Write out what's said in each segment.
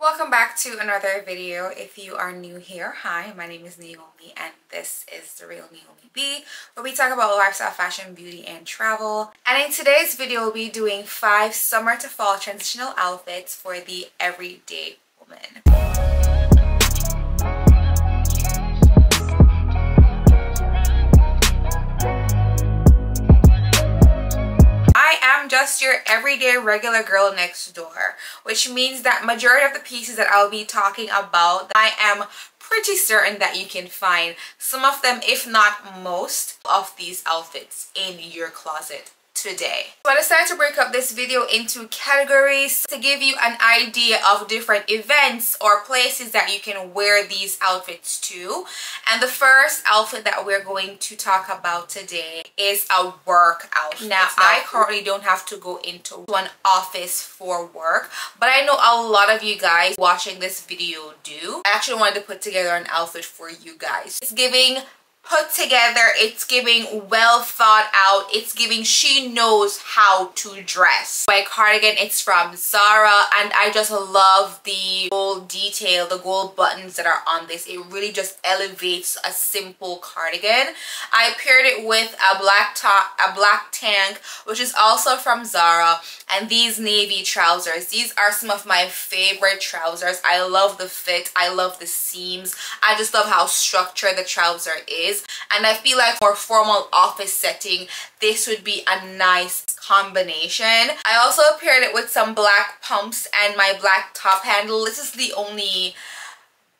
Welcome back to another video. If you are new here, hi, my name is Naomi and this is The Real Naomi B, where we talk about lifestyle, fashion, beauty, and travel. And in today's video, we'll be doing five summer to fall transitional outfits for the everyday woman. Your everyday regular girl next door which means that majority of the pieces that I'll be talking about I am pretty certain that you can find some of them if not most of these outfits in your closet today. So I decided to break up this video into categories to give you an idea of different events or places that you can wear these outfits to. And the first outfit that we're going to talk about today is a work outfit. Now, I currently don't have to go into an office for work, but I know a lot of you guys watching this video do. I actually wanted to put together an outfit for you guys. It's giving put together it's giving well thought out it's giving she knows how to dress. My cardigan it's from zara and i just love the gold detail the gold buttons that are on this. It really just elevates a simple cardigan. I paired it with a black top a black tank which is also from zara and these navy trousers. These are some of my favorite trousers. I love the fit i love the seams. I just love how structured the trouser is and I feel like for formal office setting this would be a nice combination. I also paired it with some black pumps and my black top handle. This is the only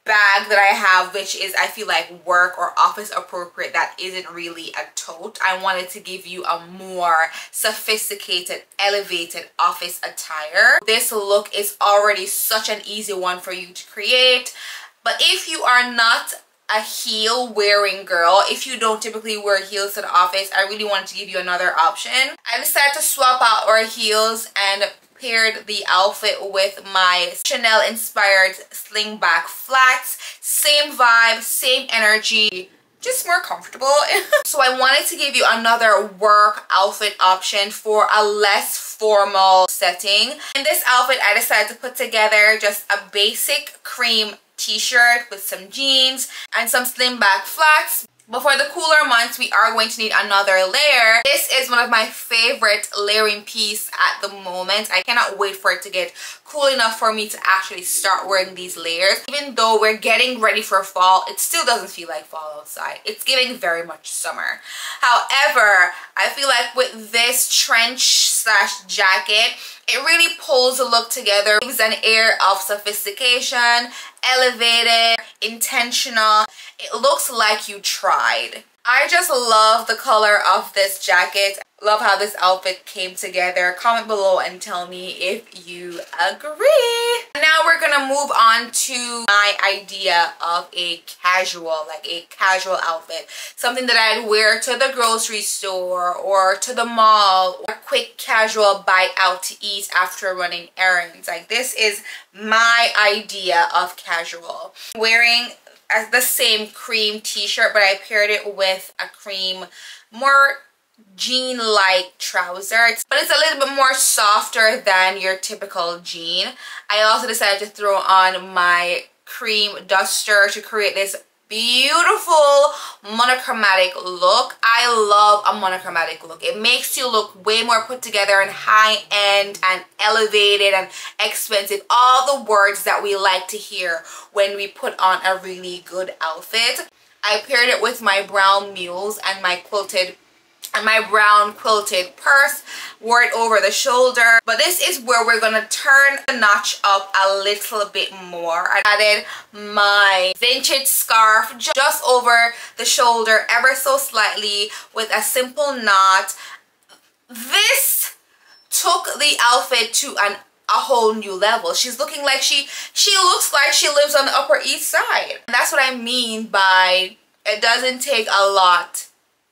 bag that I have which is I feel like work or office appropriate that isn't really a tote. I wanted to give you a more sophisticated elevated office attire. This look is already such an easy one for you to create but if you are not a heel wearing girl. If you don't typically wear heels to the office i really wanted to give you another option. I decided to swap out our heels and paired the outfit with my chanel inspired slingback flats. Same vibe same energy just more comfortable. So i wanted to give you another work outfit option for a less formal setting. In this outfit i decided to put together just a basic cream t-shirt with some jeans and some slingback flats but for the cooler months, we are going to need another layer. This is one of my favorite layering piece at the moment. I cannot wait for it to get cool enough for me to actually start wearing these layers. Even though we're getting ready for fall, it still doesn't feel like fall outside. It's giving very much summer. However, I feel like with this trench slash jacket, it really pulls the look together, gives an air of sophistication, elevated, intentional. It looks like you tried. I just love the color of this jacket. Love how this outfit came together. Comment below and tell me if you agree. Now we're gonna move on to my idea of a casual, like a casual outfit. Something that I'd wear to the grocery store or to the mall or a quick casual bite out to eat after running errands. Like this is my idea of casual. Wearing the same cream t-shirt but I paired it with a cream more jean-like trousers but it's a little bit more softer than your typical jean. I also decided to throw on my cream duster to create this beautiful monochromatic look. I love a monochromatic look. It makes you look way more put together and high-end and elevated and expensive. All the words that we like to hear when we put on a really good outfit. I paired it with my brown mules and my quilted and my brown quilted purse wore it over the shoulder. But this is where we're gonna turn the notch up a little bit more. I added my vintage scarf just over the shoulder ever so slightly with a simple knot. This took the outfit to an a whole new level. She's looking like she she looks like she lives on the upper east side. And that's what i mean by it doesn't take a lot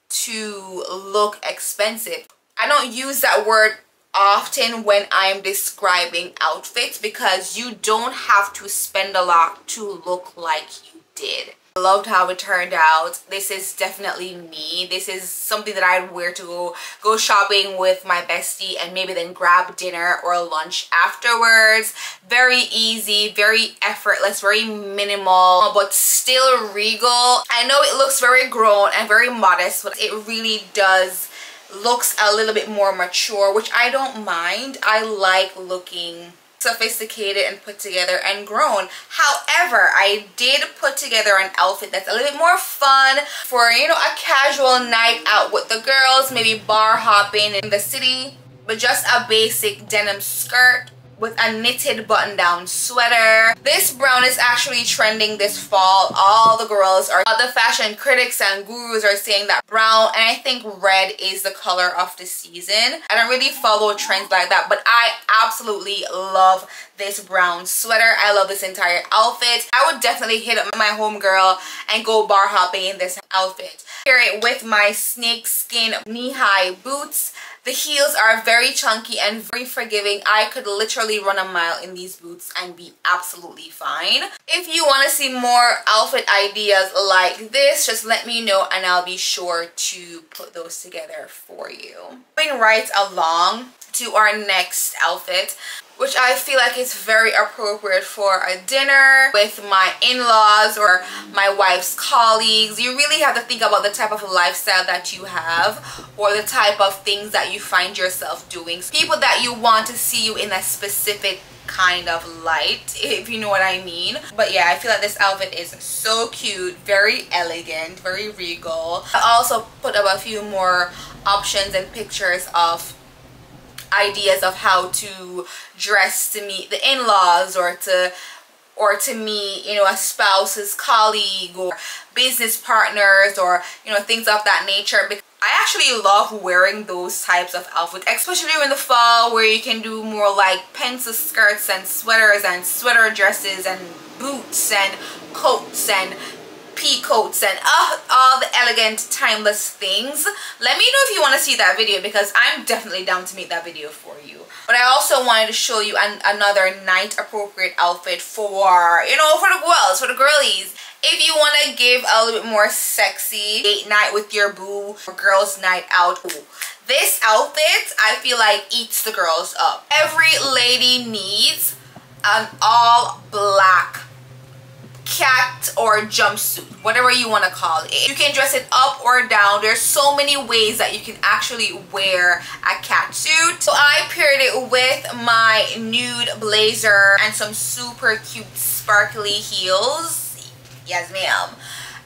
to look expensive. I don't use that word often when I'm describing outfits because you don't have to spend a lot to look like you did. Loved how it turned out. This is definitely me. This is something that I'd wear to go go shopping with my bestie and maybe then grab dinner or lunch afterwards. Very easy very effortless very minimal but still regal. I know it looks very grown and very modest but it really does looks a little bit more mature which I don't mind. I like looking sophisticated and put together and grown. However i did put together an outfit that's a little bit more fun for you know a casual night out with the girls maybe bar hopping in the city but just a basic denim skirt with a knitted button-down sweater. This brown is actually trending this fall. All the girls are, the fashion critics and gurus are saying that brown and I think red is the color of the season. I don't really follow trends like that, but I absolutely love this brown sweater. I love this entire outfit. I would definitely hit up my homegirl and go bar hopping in this outfit. Pair it with my snakeskin knee-high boots the heels are very chunky and very forgiving. I could literally run a mile in these boots and be absolutely fine. If you want to see more outfit ideas like this, just let me know and I'll be sure to put those together for you. Moving right along to our next outfit which I feel like is very appropriate for a dinner with my in-laws or my wife's colleagues. You really have to think about the type of lifestyle that you have or the type of things that you find yourself doing. People that you want to see you in a specific kind of light if you know what I mean but yeah I feel like this outfit is so cute very elegant very regal I also put up a few more options and pictures of ideas of how to dress to meet the in-laws or to or to meet you know a spouse's colleague or business partners or you know things of that nature. Because I actually love wearing those types of outfits especially in the fall where you can do more like pencil skirts and sweaters and sweater dresses and boots and coats and pea coats and uh, all the elegant timeless things. Let me know if you want to see that video because i'm definitely down to make that video for you. But i also wanted to show you an, another night appropriate outfit for you know for the girls for the girlies. If you want to give a little bit more sexy date night with your boo or girls night out Ooh. this outfit i feel like eats the girls up. Every lady needs an all black cat or jumpsuit whatever you want to call it. You can dress it up or down. There's so many ways that you can actually wear a cat suit. So i paired it with my nude blazer and some super cute sparkly heels. Yes ma'am.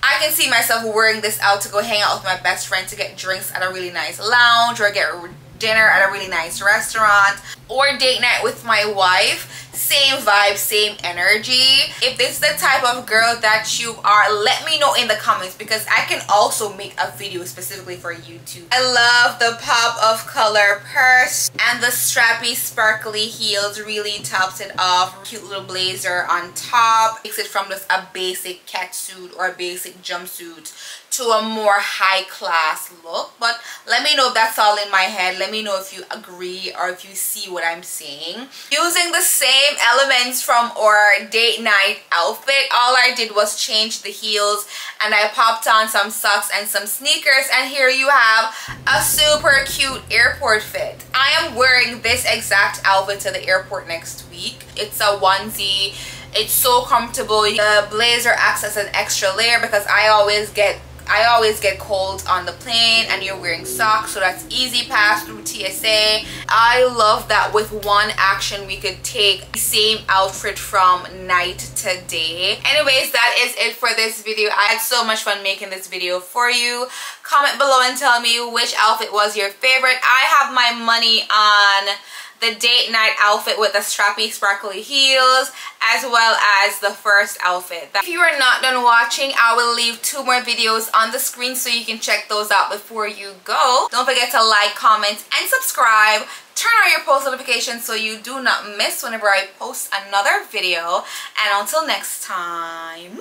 I can see myself wearing this out to go hang out with my best friend to get drinks at a really nice lounge or get dinner at a really nice restaurant or date night with my wife same vibe same energy. If this is the type of girl that you are let me know in the comments because i can also make a video specifically for youtube i love the pop of color purse and the strappy sparkly heels really tops it off. Cute little blazer on top. Makes it from just a basic cat suit or a basic jumpsuit to a more high class look but let me know if that's all in my head. Let me know if you agree or if you see what i'm saying using the same elements from our date night outfit all i did was change the heels and i popped on some socks and some sneakers and here you have a super cute airport fit. I am wearing this exact outfit to the airport next week. It's a onesie. It's so comfortable. The blazer acts as an extra layer because i always get I always get cold on the plane and you're wearing socks so that's easy pass through TSA. I love that with one action we could take the same outfit from night to day. Anyways, that is it for this video. I had so much fun making this video for you. Comment below and tell me which outfit was your favorite. I have my money on the date night outfit with the strappy sparkly heels as well as the first outfit. If you are not done watching, I will leave two more videos on the screen so you can check those out before you go. Don't forget to like, comment, and subscribe. Turn on your post notifications so you do not miss whenever I post another video. And until next time,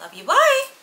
love you, bye!